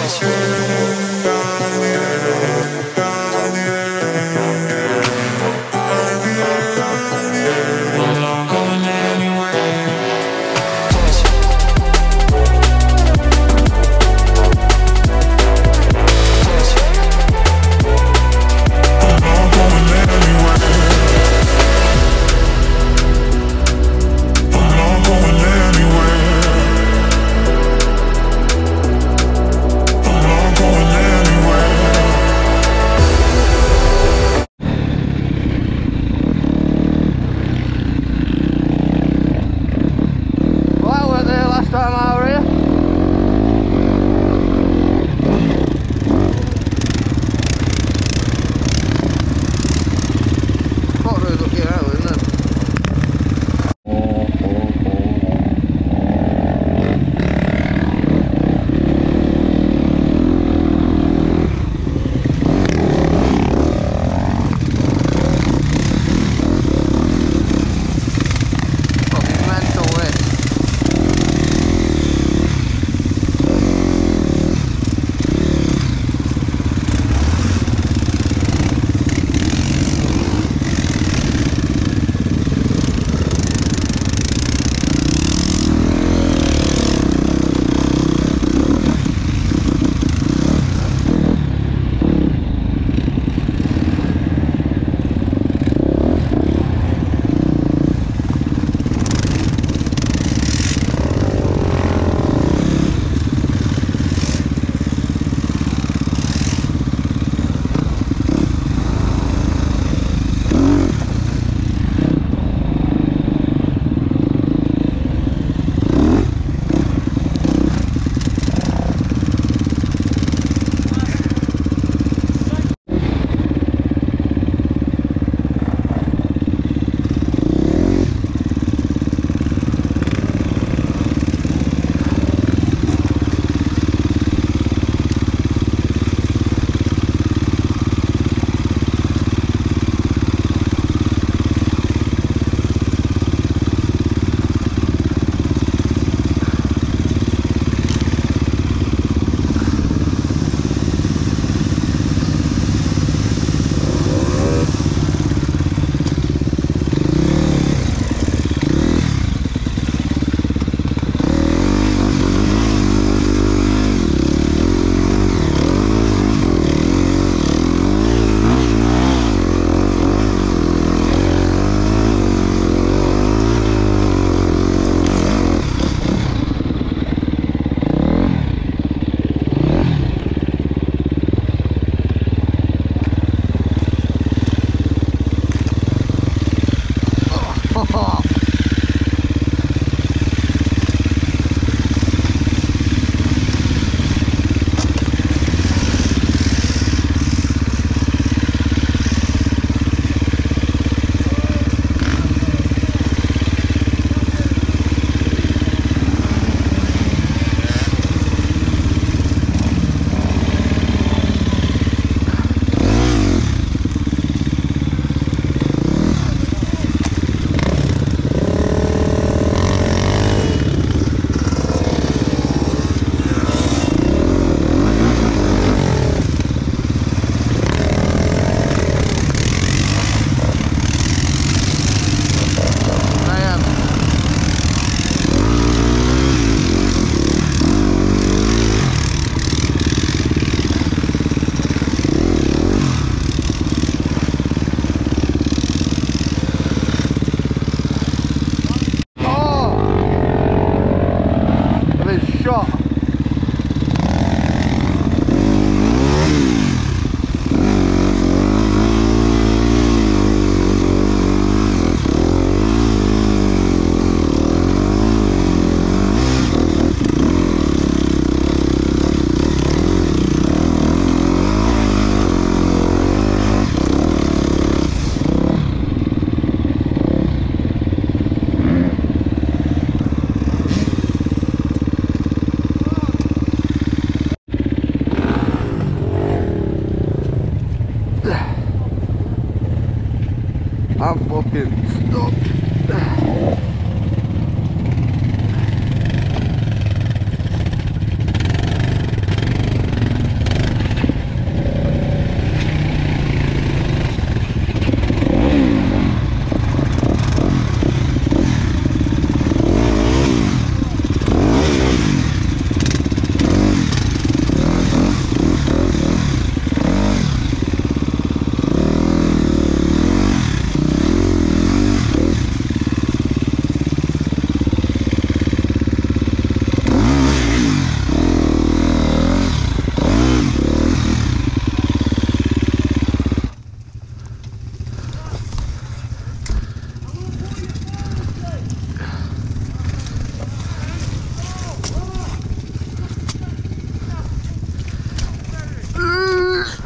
Pleasure.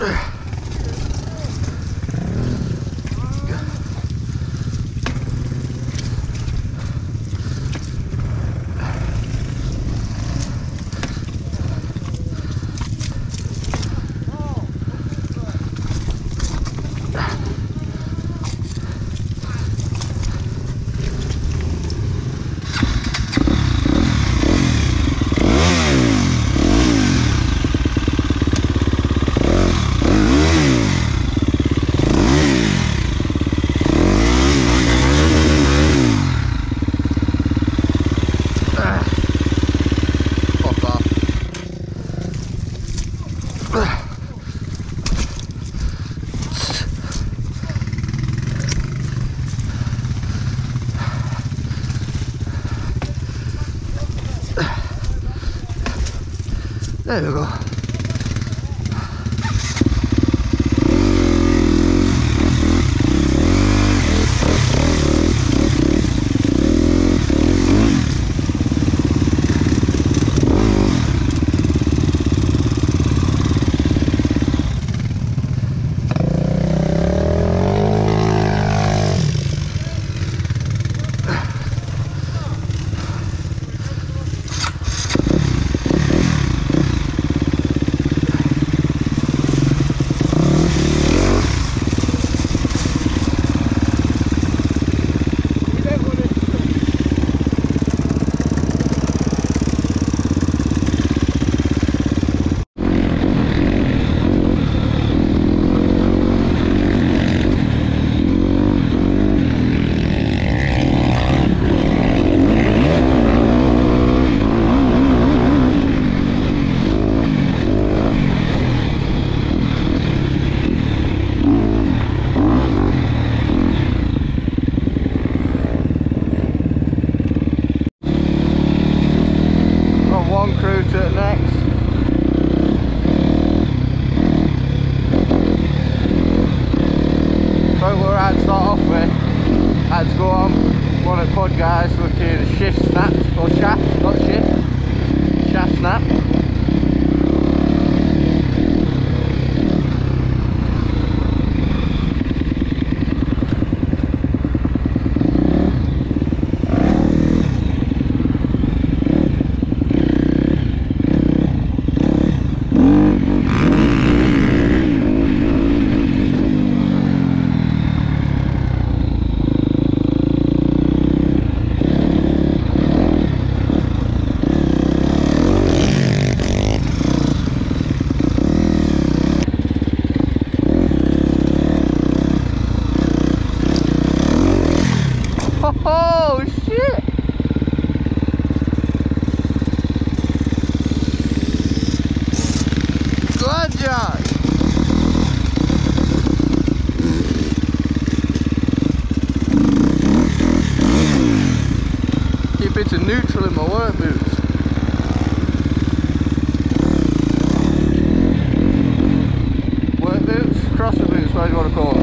Ugh. bit of neutral in my work boots. Work boots, crosser boots, whatever you want to call them.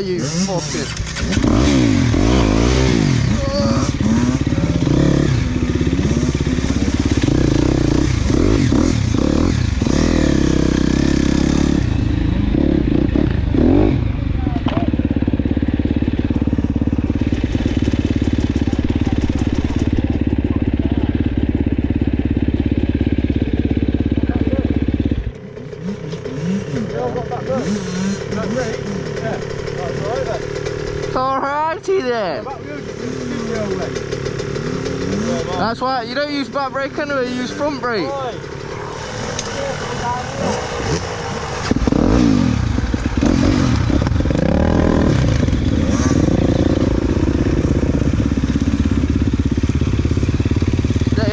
you, fucking. That's why you don't use back brake anyway, you use front brake. Stay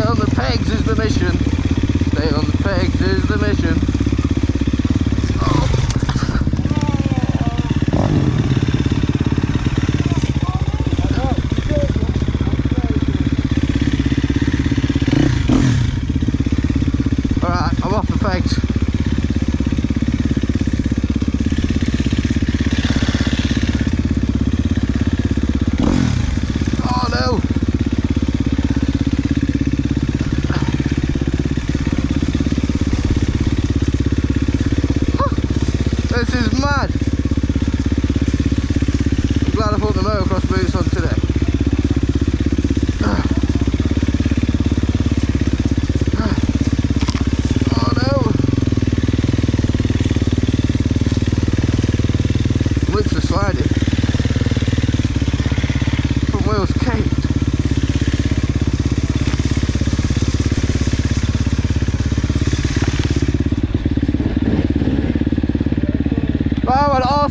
on the pegs is the mission. Stay on the pegs is the mission.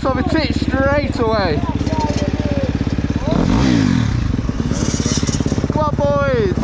off its it straight away. Come on boys!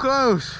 close.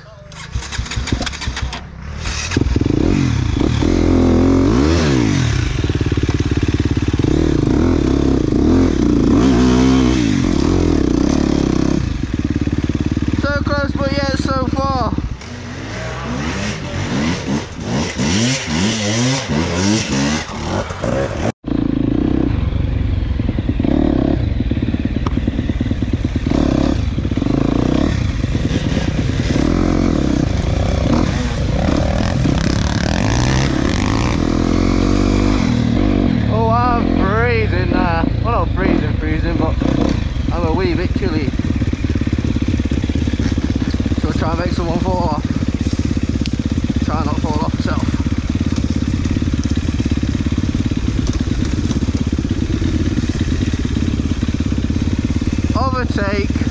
Take.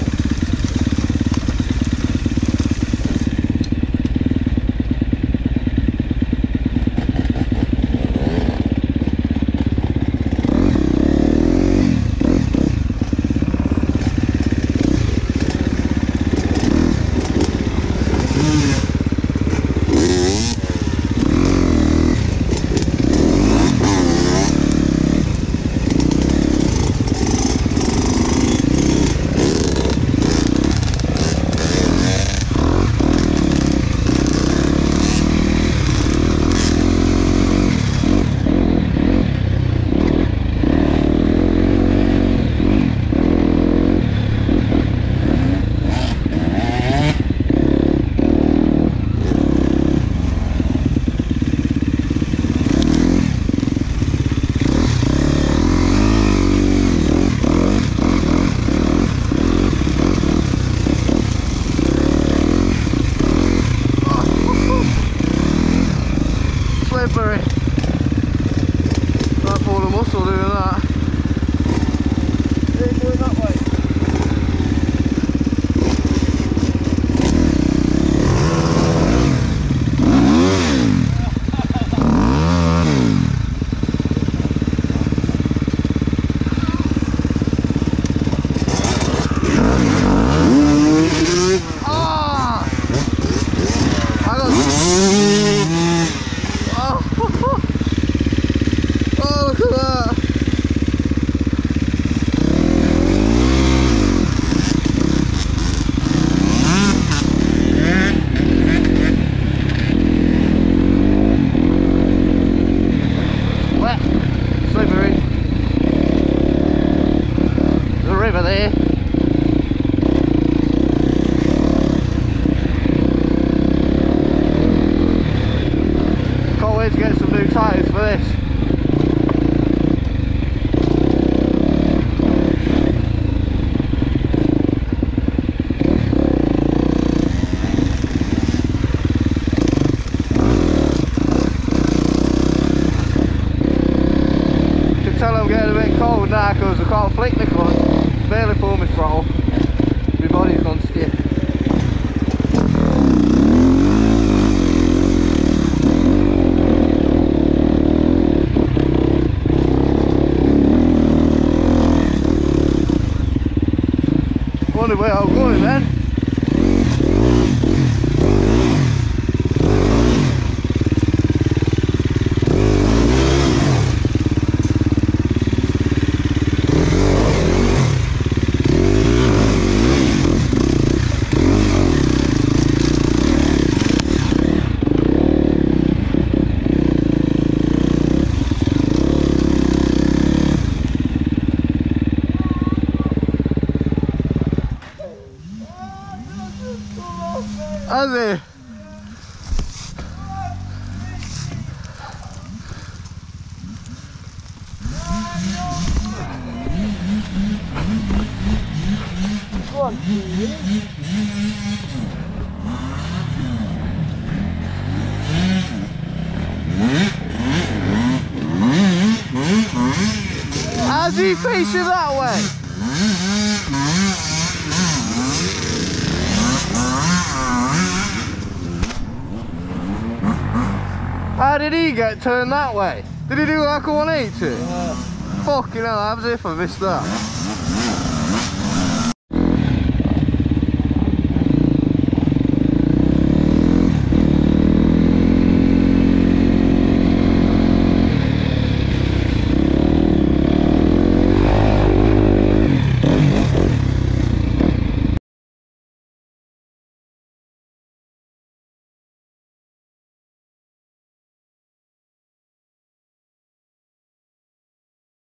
going that way. wonder where I'm going, man. hace? did he get turned that way? Did he do like a 180? Yeah. Fucking hell, I was if I missed that.